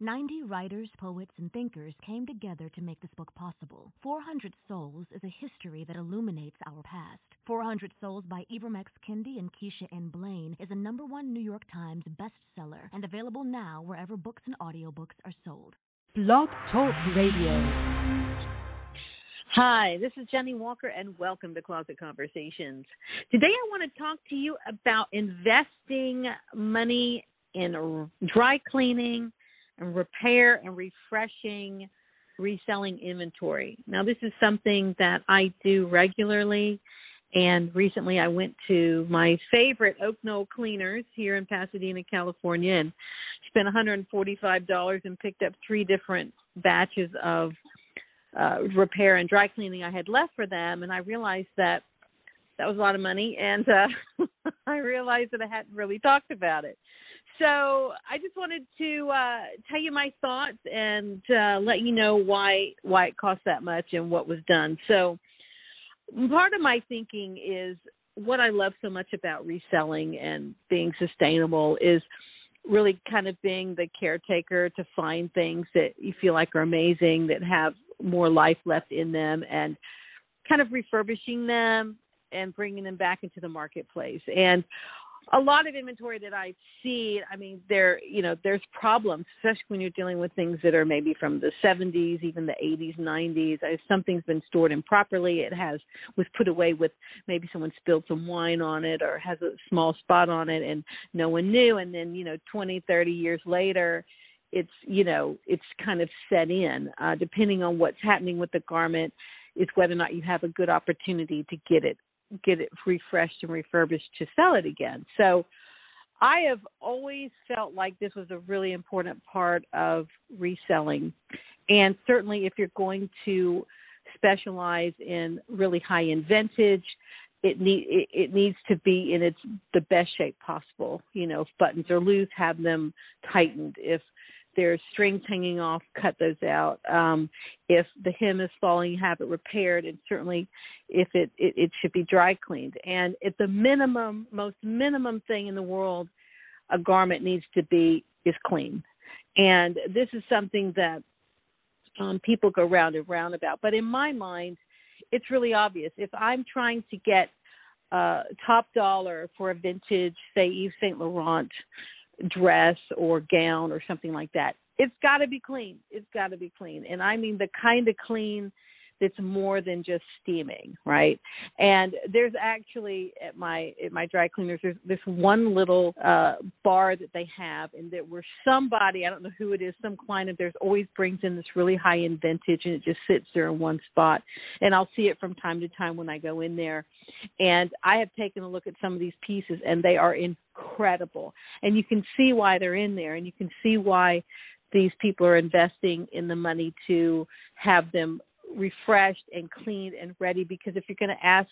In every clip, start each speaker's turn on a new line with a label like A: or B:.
A: 90 writers, poets, and thinkers came together to make this book possible. 400 Souls is a history that illuminates our past. 400 Souls by Ibram X. Kendi and Keisha N. Blain is a number one New York Times bestseller and available now wherever books and audiobooks are sold.
B: Blog Talk Radio.
C: Hi, this is Jennie Walker, and welcome to Closet Conversations. Today, I want to talk to you about investing money in dry cleaning and repair and refreshing reselling inventory. Now, this is something that I do regularly. And recently I went to my favorite Oak Knoll Cleaners here in Pasadena, California, and spent $145 and picked up three different batches of uh, repair and dry cleaning I had left for them. And I realized that that was a lot of money. And uh, I realized that I hadn't really talked about it so I just wanted to uh, tell you my thoughts and uh, let you know why why it cost that much and what was done. So part of my thinking is what I love so much about reselling and being sustainable is really kind of being the caretaker to find things that you feel like are amazing that have more life left in them and kind of refurbishing them and bringing them back into the marketplace. And a lot of inventory that I see, I mean, there, you know, there's problems, especially when you're dealing with things that are maybe from the 70s, even the 80s, 90s. If something's been stored improperly, it has was put away with maybe someone spilled some wine on it or has a small spot on it and no one knew, and then you know, 20, 30 years later, it's you know, it's kind of set in. Uh, depending on what's happening with the garment, is whether or not you have a good opportunity to get it get it refreshed and refurbished to sell it again. So I have always felt like this was a really important part of reselling. And certainly if you're going to specialize in really high end vintage, it need it, needs to be in its the best shape possible. You know, if buttons are loose, have them tightened. If there's strings hanging off, cut those out. Um, if the hem is falling, have it repaired, and certainly if it, it, it should be dry cleaned. And at the minimum, most minimum thing in the world, a garment needs to be is clean. And this is something that um, people go round and round about. But in my mind, it's really obvious. If I'm trying to get uh, top dollar for a vintage, say Yves Saint Laurent dress or gown or something like that. It's got to be clean. It's got to be clean. And I mean the kind of clean that's more than just steaming, right? And there's actually at my at my dry cleaners there's this one little uh bar that they have and that where somebody, I don't know who it is, some client of theirs always brings in this really high end vintage and it just sits there in one spot. And I'll see it from time to time when I go in there. And I have taken a look at some of these pieces and they are incredible. And you can see why they're in there and you can see why these people are investing in the money to have them refreshed and cleaned and ready because if you're going to ask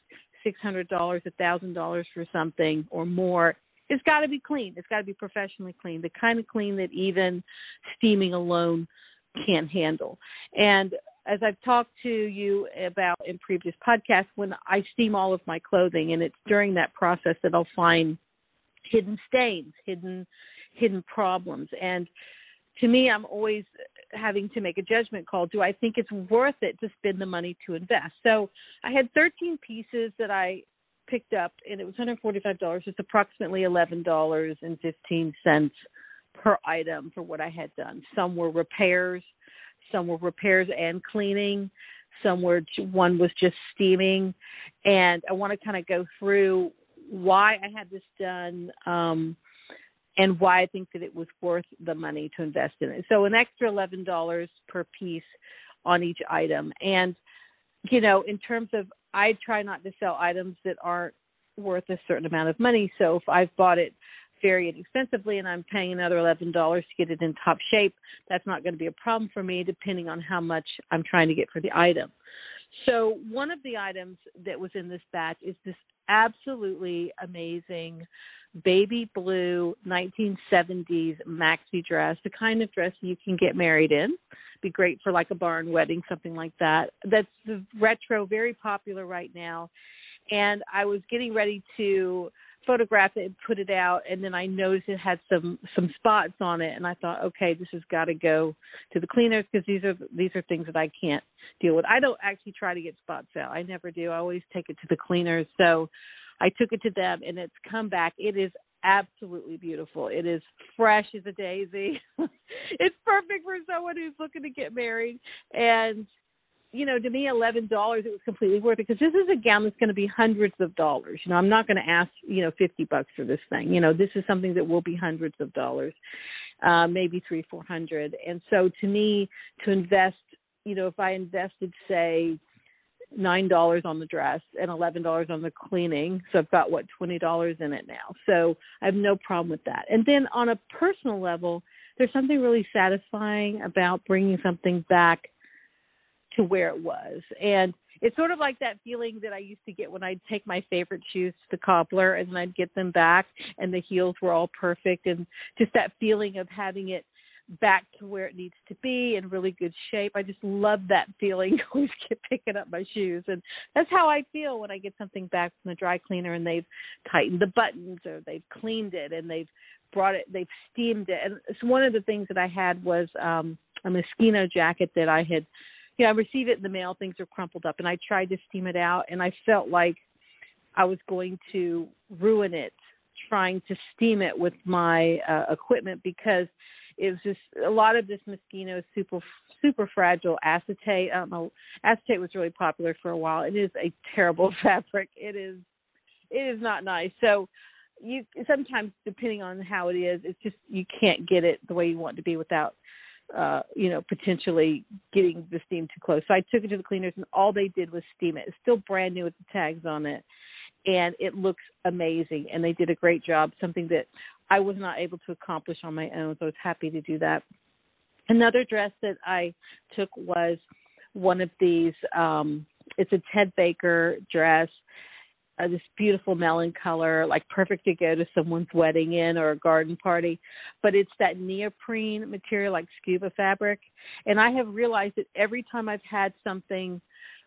C: $600, $1,000 for something or more, it's got to be clean. It's got to be professionally clean, the kind of clean that even steaming alone can't handle. And as I've talked to you about in previous podcasts, when I steam all of my clothing, and it's during that process that I'll find hidden stains, hidden hidden problems, and to me, I'm always having to make a judgment call. Do I think it's worth it to spend the money to invest? So I had 13 pieces that I picked up, and it was $145. It's approximately $11.15 per item for what I had done. Some were repairs, some were repairs and cleaning, some were one was just steaming, and I want to kind of go through why I had this done. Um, and why I think that it was worth the money to invest in it. So an extra eleven dollars per piece on each item. And you know, in terms of I try not to sell items that aren't worth a certain amount of money. So if I've bought it very inexpensively and I'm paying another eleven dollars to get it in top shape, that's not going to be a problem for me depending on how much I'm trying to get for the item. So one of the items that was in this batch is this absolutely amazing baby blue 1970s maxi dress, the kind of dress you can get married in. Be great for like a barn wedding, something like that. That's the retro, very popular right now. And I was getting ready to photographed it and put it out and then I noticed it had some some spots on it and I thought okay this has got to go to the cleaners because these are these are things that I can't deal with. I don't actually try to get spots out. I never do. I always take it to the cleaners. So I took it to them and it's come back. It is absolutely beautiful. It is fresh as a daisy. it's perfect for someone who's looking to get married and you know, to me, eleven dollars it was completely worth it because this is a gown that's going to be hundreds of dollars. You know, I'm not going to ask you know fifty bucks for this thing. You know, this is something that will be hundreds of dollars, uh, maybe three, four hundred. And so, to me, to invest, you know, if I invested, say, nine dollars on the dress and eleven dollars on the cleaning, so I've got what twenty dollars in it now. So I have no problem with that. And then on a personal level, there's something really satisfying about bringing something back to where it was. And it's sort of like that feeling that I used to get when I'd take my favorite shoes to the cobbler and I'd get them back and the heels were all perfect and just that feeling of having it back to where it needs to be in really good shape. I just love that feeling. Always get picking up my shoes, and that's how I feel when I get something back from the dry cleaner and they've tightened the buttons or they've cleaned it and they've brought it, they've steamed it. And it's one of the things that I had was um a Moschino jacket that I had you know, I receive it in the mail, things are crumpled up, and I tried to steam it out, and I felt like I was going to ruin it trying to steam it with my uh, equipment because it was just a lot of this Moschino super super fragile acetate. I don't know, acetate was really popular for a while. It is a terrible fabric. It is it is not nice. So you sometimes depending on how it is, it's just you can't get it the way you want it to be without uh, you know, potentially getting the steam too close. So I took it to the cleaners, and all they did was steam it. It's still brand new with the tags on it, and it looks amazing. And they did a great job. Something that I was not able to accomplish on my own. So I was happy to do that. Another dress that I took was one of these. Um, it's a Ted Baker dress uh, this beautiful melon color, like perfect to go to someone's wedding in or a garden party. But it's that neoprene material, like scuba fabric. And I have realized that every time I've had something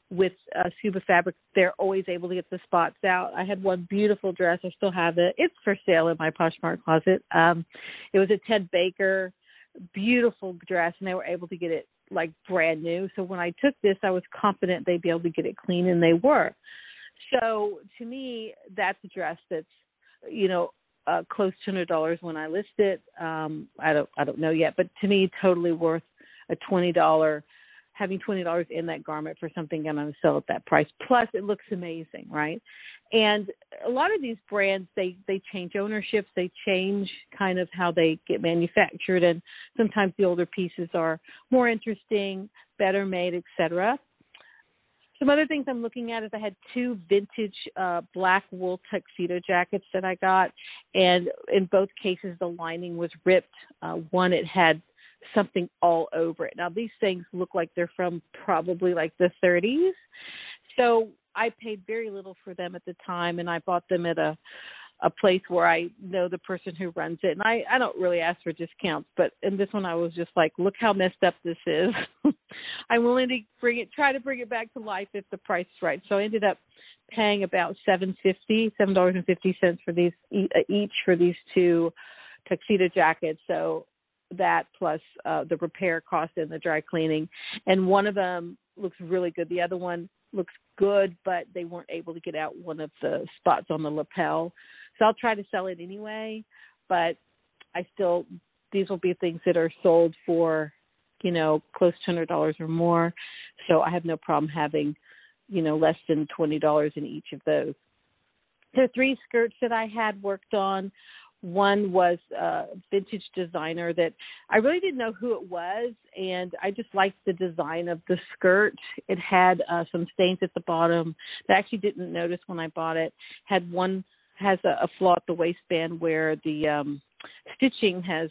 C: with uh, scuba fabric, they're always able to get the spots out. I had one beautiful dress. I still have it. It's for sale in my Poshmark closet. Um, it was a Ted Baker beautiful dress, and they were able to get it like brand new. So when I took this, I was confident they'd be able to get it clean, and they were. So to me, that's a dress that's, you know, uh, close to hundred dollars when I list it. Um, I don't, I don't know yet, but to me, totally worth a twenty dollar. Having twenty dollars in that garment for something I'm going to sell at that price. Plus, it looks amazing, right? And a lot of these brands, they they change ownerships, they change kind of how they get manufactured, and sometimes the older pieces are more interesting, better made, etc. Some other things I'm looking at is I had two vintage uh, black wool tuxedo jackets that I got, and in both cases the lining was ripped. Uh, one it had something all over it. Now these things look like they're from probably like the 30s, so I paid very little for them at the time, and I bought them at a a place where I know the person who runs it. And I, I don't really ask for discounts, but in this one I was just like, look how messed up this is. I'm willing to bring it, try to bring it back to life if the price is right. So I ended up paying about seven fifty, seven dollars and fifty cents for these uh, each for these two tuxedo jackets. So that plus uh, the repair cost and the dry cleaning, and one of them looks really good. The other one looks good, but they weren't able to get out one of the spots on the lapel. So I'll try to sell it anyway, but I still these will be things that are sold for, you know, close to hundred dollars or more. So I have no problem having, you know, less than twenty dollars in each of those. There are three skirts that I had worked on. One was a vintage designer that I really didn't know who it was, and I just liked the design of the skirt. It had uh, some stains at the bottom that I actually didn't notice when I bought it. Had one has a, a flaw at the waistband where the um, stitching has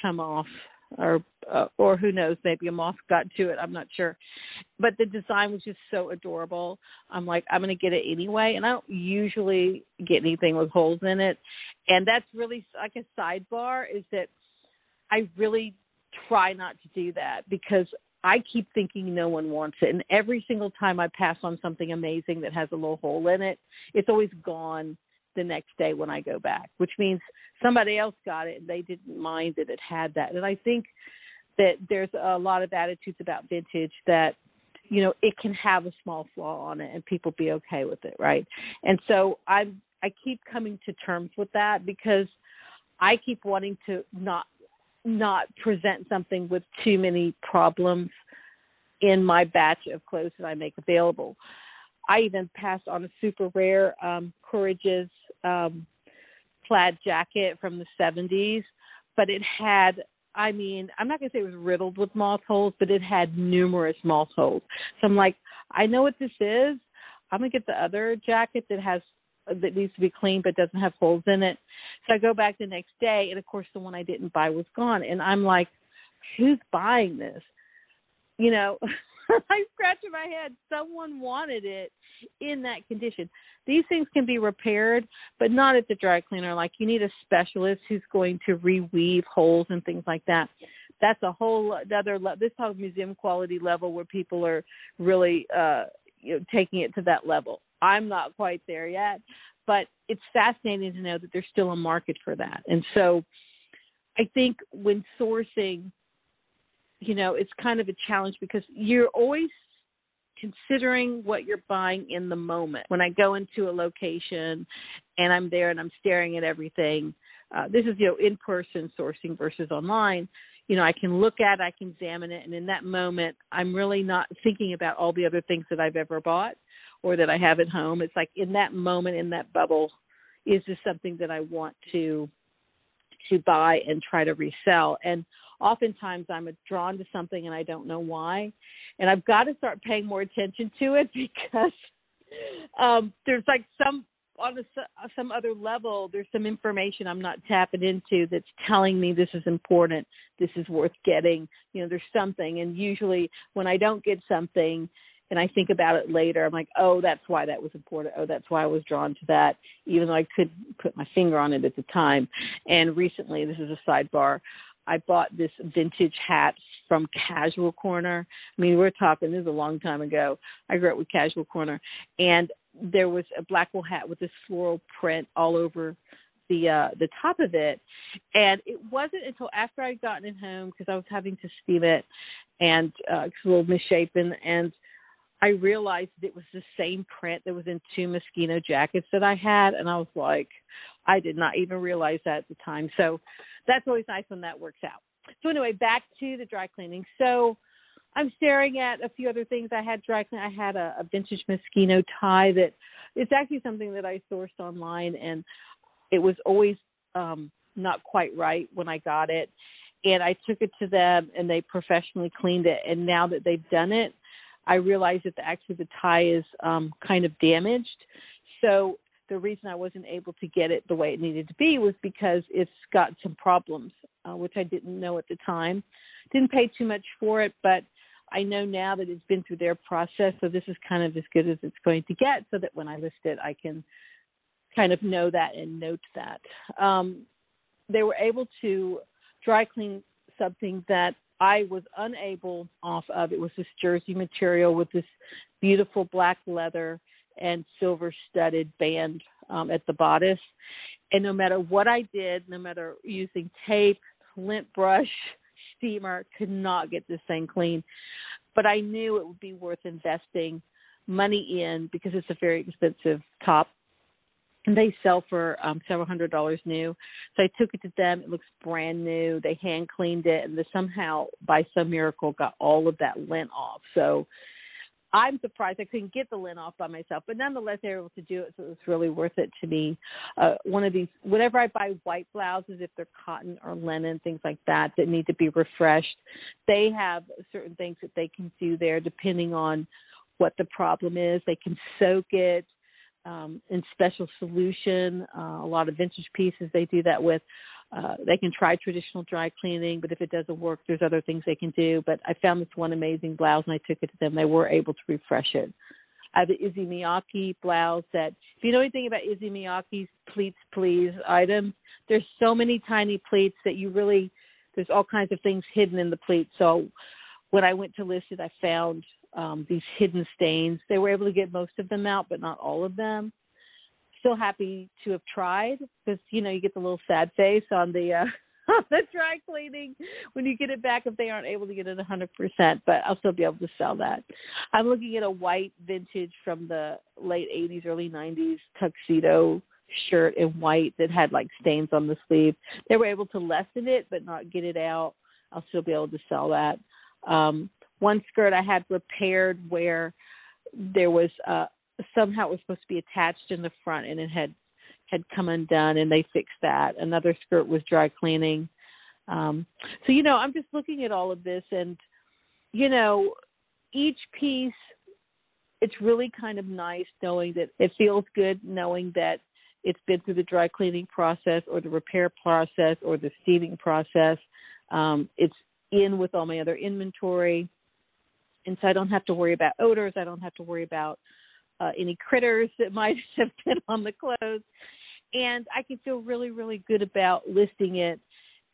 C: come off or uh, or who knows maybe a moth got to it i'm not sure. But the design was just so adorable. I'm like i'm going to get it anyway and i don't usually get anything with holes in it. And that's really like a sidebar is that i really try not to do that because i keep thinking no one wants it. And every single time i pass on something amazing that has a little hole in it it's always gone the next day when I go back, which means somebody else got it and they didn't mind that it had that. And I think that there's a lot of attitudes about vintage that you know it can have a small flaw on it and people be okay with it right and so I'm i keep coming to terms with that because i keep wanting to not not present something with too many problems in my batch of clothes that i make available i even passed on a super rare um Courrèges um plaid jacket from the 70s but it had I mean, I'm not going to say it was riddled with moth holes, but it had numerous moth holes. So I'm like, I know what this is. I'm going to get the other jacket that has that needs to be cleaned but doesn't have holes in it. So I go back the next day, and of course, the one I didn't buy was gone. And I'm like, who's buying this? You know, I'm scratching my head. Someone wanted it in that condition. These things can be repaired, but not at the dry cleaner. Like you need a specialist who's going to reweave holes and things like that. That's a whole other. This talk museum quality level where people are really, uh, you know, taking it to that level. I'm not quite there yet, but it's fascinating to know that there's still a market for that. And so, I think when sourcing you know, it's kind of a challenge because you're always considering what you're buying in the moment. When I go into a location and I'm there and I'm staring at everything, uh, this is you know in person sourcing versus online. You know, I can look at, I can examine it, and in that moment, I'm really not thinking about all the other things that I've ever bought or that I have at home. It's like in that moment, in that bubble, is this something that I want to to buy and try to resell? And oftentimes I'm drawn to something and I don't know why. And I've got to start paying more attention to it because um, there's like some on a, some other level, there's some information I'm not tapping into that's telling me this is important, this is worth getting. You know, there's something, and usually when I don't get something, and I think about it later, I'm like, oh, that's why that was important. Oh, that's why I was drawn to that, even though I couldn't put my finger on it at the time. And recently, this is a sidebar. I bought this vintage hat from Casual Corner. I mean, we're talking this is a long time ago. I grew up with Casual Corner, and there was a black wool hat with this floral print all over the uh the top of it and it wasn't until after i'd gotten it home because i was having to steam it and uh it's a little misshapen and i realized it was the same print that was in two moschino jackets that i had and i was like i did not even realize that at the time so that's always nice when that works out. So anyway, back to the dry cleaning. So I'm staring at a few other things. I had dry clean. I had a, a vintage Moschino tie that it's actually something that I sourced online, and it was always um, not quite right when I got it. And I took it to them, and they professionally cleaned it. And now that they've done it, I realized that the, actually the tie is um, kind of damaged. So the reason I wasn't able to get it the way it needed to be was because it's got some problems, uh, which I didn't know at the time. Didn't pay too much for it, but I know now that it's been through their process, so this is kind of as good as it's going to get, so that when I list it, I can kind of know that and note that. Um, they were able to dry clean something that I was unable off of. It was this jersey material with this beautiful black leather and silver studded band um, at the bodice. And no matter what I did, no matter using tape, lint brush, steamer, could not get this thing clean. But I knew it would be worth investing money in because it's a very expensive top. And they sell for um, several hundred dollars new. So I took it to them. It looks brand new. They hand cleaned it, and they somehow, by some miracle, got all of that lint off. So I'm surprised I couldn't get the lint off by myself, but nonetheless, they were able to do it, so it was really worth it to me. Uh, one of these, whenever I buy white blouses, if they're cotton or linen, things like that, that need to be refreshed, they have certain things that they can do there depending on what the problem is. They can soak it um, in special solution. Uh, a lot of vintage pieces they do that with. Uh, they can try traditional dry cleaning, but if it doesn't work, there's other things they can do. But I found this one amazing blouse and I took it to them. They were able to refresh it. I have the Issey Miyake blouse that, if you know anything about Issey Miyake's pleats, please items, there's so many tiny pleats that you really, there's all kinds of things hidden in the pleats. So when I went to list it, I found um, these hidden stains. They were able to get most of them out, but not all of them. still happy to have tried because you know you get the little sad face on the uh, the dry cleaning when you get it back if they aren't able to get it 100%. But I'll still be able to sell that. I'm looking at a white vintage from the late 80s, early 90s tuxedo shirt in white that had like stains on the sleeve. They were able to lessen it but not get it out. I'll still be able to sell that. Um, one skirt I had repaired where there was uh, somehow it was supposed to be attached in the front and it had had come undone and they fixed that. Another skirt was dry cleaning. Um, so you know, I'm just looking at all of this and you know, each piece it's really kind of nice knowing that it feels good knowing that it's been through the dry cleaning process or the repair process or the steaming process. Um, it's in with all my other inventory. And so I don't have to worry about odors. I don't have to worry about uh, any critters that might have been on the clothes. And I can feel really, really good about listing it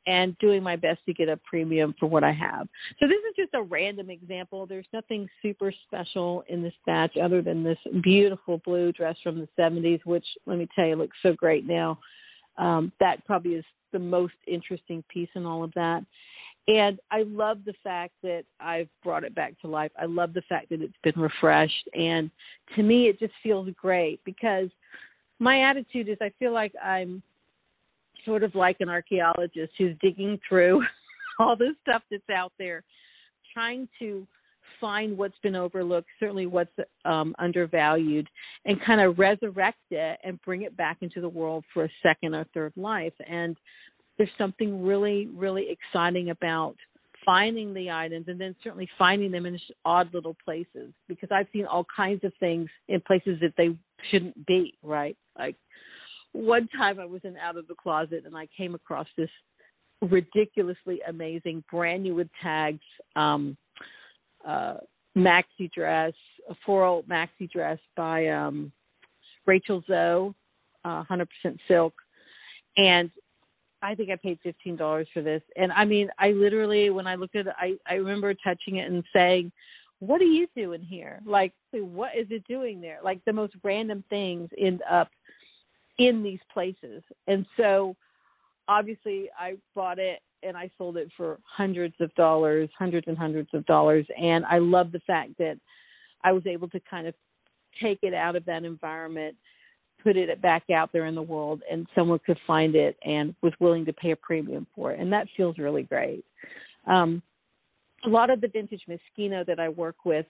C: and doing my best to get a premium for what I have. So this is just a random example. There's nothing super special in this batch other than this beautiful blue dress from the 70s, which let me tell you looks so great now. Um, that probably is the most interesting piece in all of that. And I love the fact that I've brought it back to life. I love the fact that it's been refreshed. And to me, it just feels great because my attitude is I feel like I'm sort of like an archaeologist who's digging through all this stuff that's out there, trying to find what's been overlooked, certainly what's um, undervalued, and kind of resurrect it and bring it back into the world for a second or third life. And there's something really, really exciting about finding the items and then certainly finding them in odd little places because I've seen all kinds of things in places that they shouldn't be, right? Like one time I was in out of the closet and I came across this ridiculously amazing brand new with tags um uh maxi dress, a floral maxi dress by um Rachel Zoe, uh, 100% silk. And I think I paid fifteen dollars for this, and I mean, I literally when I looked at it, I I remember touching it and saying, "What are you doing here? Like, what is it doing there? Like the most random things end up in these places." And so, obviously, I bought it and I sold it for hundreds of dollars, hundreds and hundreds of dollars, and I love the fact that I was able to kind of take it out of that environment put it back out there in the world and someone could find it and was willing to pay a premium for it. And that feels really great. Um, a lot of the vintage moschino that i work with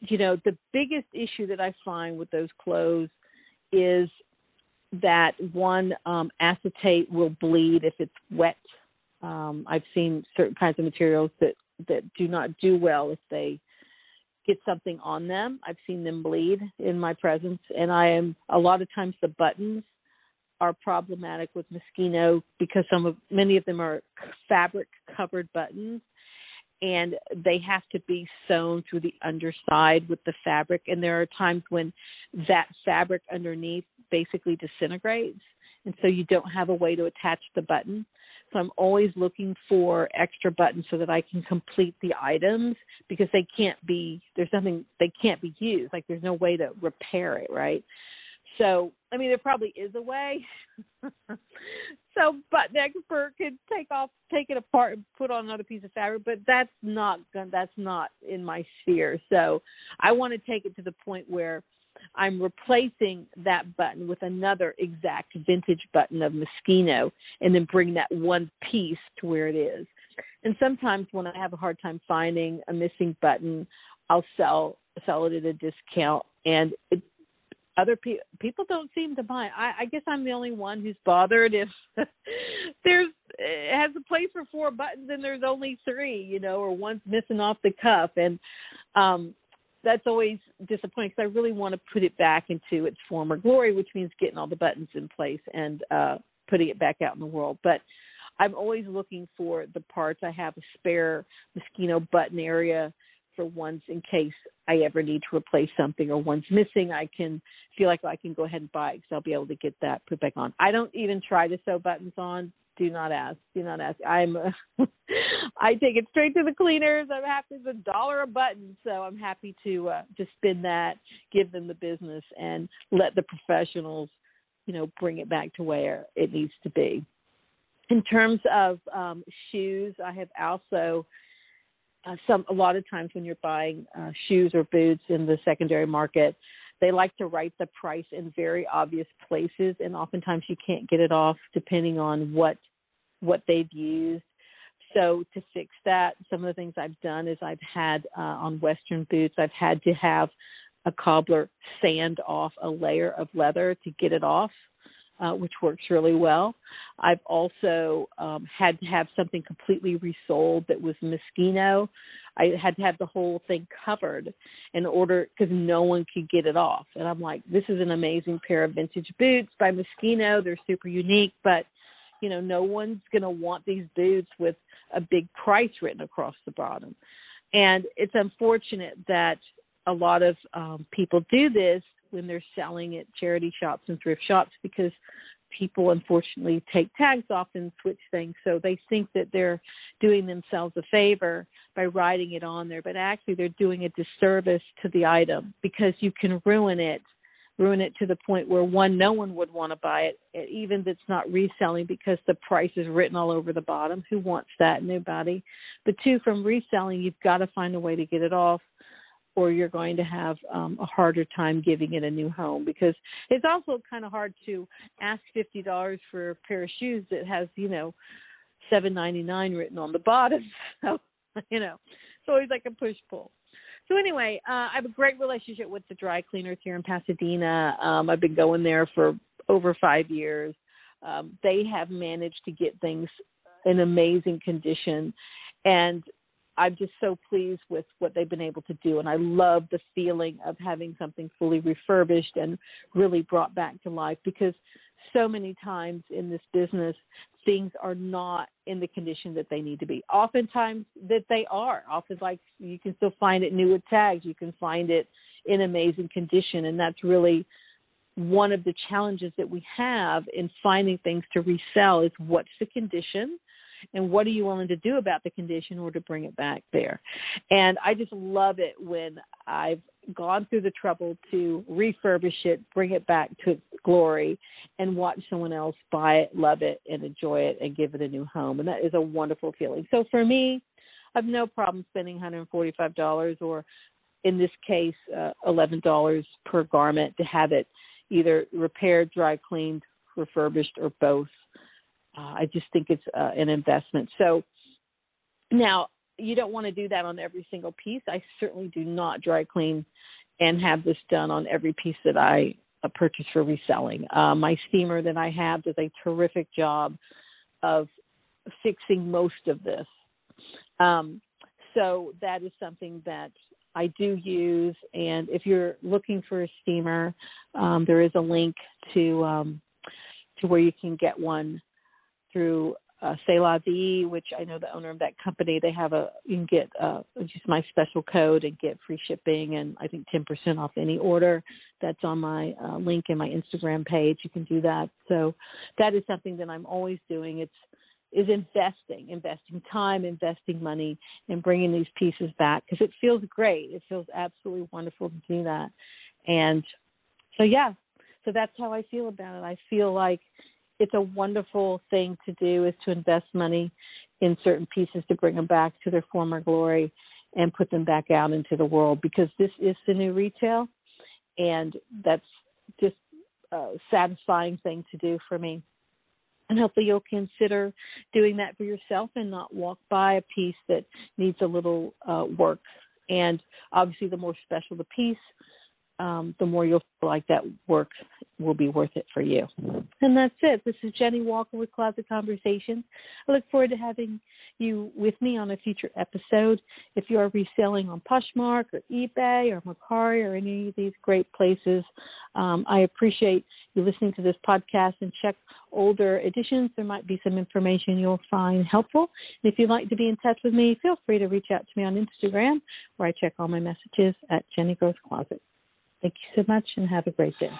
C: you know the biggest issue that i find with those clothes is that one um, acetate will bleed if it's wet. Um, i've seen certain kinds of materials that that do not do well if they get something on them. I've seen them bleed in my presence, and I am a lot of times the buttons are problematic with Moschino because some of many of them are fabric covered buttons and they have to be sewn through the underside with the fabric and there are times when that fabric underneath basically disintegrates and so you don't have a way to attach the button so I'm always looking for extra buttons so that I can complete the items because they can't be there's nothing they can't be used. Like there's no way to repair it, right? So I mean there probably is a way. so button expert could take off take it apart and put on another piece of fabric, but that's not that's not in my sphere. So I want to take it to the point where I'm replacing that button with another exact vintage button of Moschino and then bring that one piece to where it is. And sometimes when I have a hard time finding a missing button, I'll sell sell it at a discount and it, other people people don't seem to buy. I, I guess I'm the only one who's bothered if there's it has a place for four buttons and there's only three, you know, or one's missing off the cuff. And um that's always disappointing because I really want to put it back into its former glory, which means getting all the buttons in place and uh, putting it back out in the world. But I'm always looking for the parts. I have a spare Moschino button area for once in case I ever need to replace something or one's missing. I can feel like I can go ahead and buy it because I'll be able to get that put back on. I don't even try to sew buttons on do not ask. Do not ask. I'm. Uh, I take it straight to the cleaners. I'm happy. It's a dollar a button, so I'm happy to uh, to spin that, give them the business, and let the professionals you know, bring it back to where it needs to be. In terms of um, shoes, I have also uh, some a lot of times when you're buying uh, shoes or boots in the secondary market, they like to write the price in very obvious places, and oftentimes you can't get it off depending on what what they've used. So to fix that, some of the things I've done is I've had uh, on Western boots, I've had to have a cobbler sand off a layer of leather to get it off, uh, which works really well. I've also um, had to have something completely resold that was Moschino. I had to have the whole thing covered in order because no one could get it off. And I'm like, this is an amazing pair of vintage boots by Moschino. They're super unique, but you know, no one's going to want these boots with a big price written across the bottom. And it's unfortunate that a lot of um, people do this when they're selling at charity shops and thrift shops because people unfortunately take tags off and switch things. So they think that they're doing themselves a favor by writing it on there but actually they're doing a disservice to the item because you can ruin it ruin it to the point where one no one would want to buy it even that's not reselling because the price is written all over the bottom who wants that? Nobody. But two from reselling you've got to find a way to get it off or you're going to have um, a harder time giving it a new home because it's also kind of hard to ask fifty dollars for a pair of shoes that has you know seven ninety nine written on the bottom. So you know it's always like a push pull. So anyway, uh, I have a great relationship with the dry cleaners here in Pasadena. Um, I've been going there for over five years. Um, they have managed to get things in amazing condition, and I'm just so pleased with what they've been able to do. And I love the feeling of having something fully refurbished and really brought back to life because so many times in this business, things are not in the condition that they need to be. Oftentimes that they are. Often like you can still find it new with tags. You can find it in amazing condition. And that's really one of the challenges that we have in finding things to resell is what's the condition and what are you willing to do about the condition or to bring it back there? And i just love it when i've gone through the trouble to refurbish it bring it back to glory and watch someone else buy it love it and enjoy it and give it a new home. And that is a wonderful feeling. So for me i have no problem spending $145 or in this case uh, $11 per garment to have it either repaired dry cleaned refurbished or both uh, I just think it's uh, an investment. So now you don't want to do that on every single piece. I certainly do not dry clean and have this done on every piece that I uh, purchase for reselling. Uh, my steamer that I have does a terrific job of fixing most of this. Um, so that is something that I do use. And if you're looking for a steamer, um, there is a link to um, to where you can get one through uh, C'est La Vie, which I know the owner of that company. They have a you can get uh, just my special code and get free shipping and I think 10% off any order. That's on my uh, link in my Instagram page. You can do that. So that is something that I'm always doing. It's is investing, investing time, investing money, and bringing these pieces back because it feels great. It feels absolutely wonderful to do that. And so yeah, so that's how I feel about it. I feel like it's a wonderful thing to do is to invest money in certain pieces to bring them back to their former glory and put them back out into the world because this is the new retail and that's just a satisfying thing to do for me. And hopefully you'll consider doing that for yourself and not walk by a piece that needs a little uh, work. And obviously the more special the piece um, the more you'll feel like that work will be worth it for you. And that's it. This is Jennie Walker with Closet Conversations. I look forward to having you with me on a future episode. If you are reselling on Poshmark or eBay or Mercari or any of these great places, um, I appreciate you listening to this podcast and check older editions. There might be some information you'll find helpful. And if you'd like to be in touch with me, feel free to reach out to me on Instagram where I check all my messages at JennieGirl's Closet. Thank you so much and have a great day.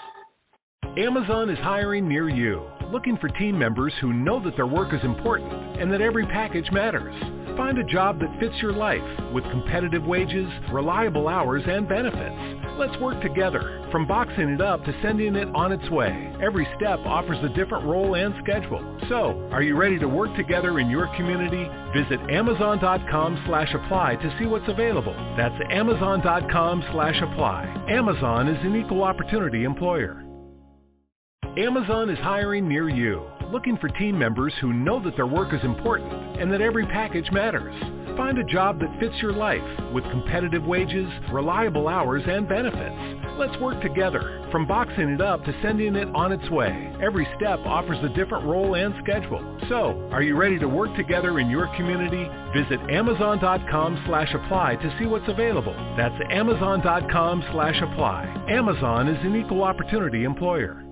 D: Amazon is hiring near you, looking for team members who know that their work is important and that every package matters. Find a job that fits your life with competitive wages, reliable hours, and benefits. Let's work together, from boxing it up to sending it on its way. Every step offers a different role and schedule. So, are you ready to work together in your community? Visit amazon.com/apply to see what's available. That's amazon.com/apply. Amazon is an equal opportunity employer. Amazon is hiring near you, looking for team members who know that their work is important and that every package matters. Find a job that fits your life with competitive wages, reliable hours, and benefits. Let's work together, from boxing it up to sending it on its way. Every step offers a different role and schedule. So, are you ready to work together in your community? Visit amazon.com/apply to see what's available. That's amazon.com/apply. Amazon is an equal opportunity employer.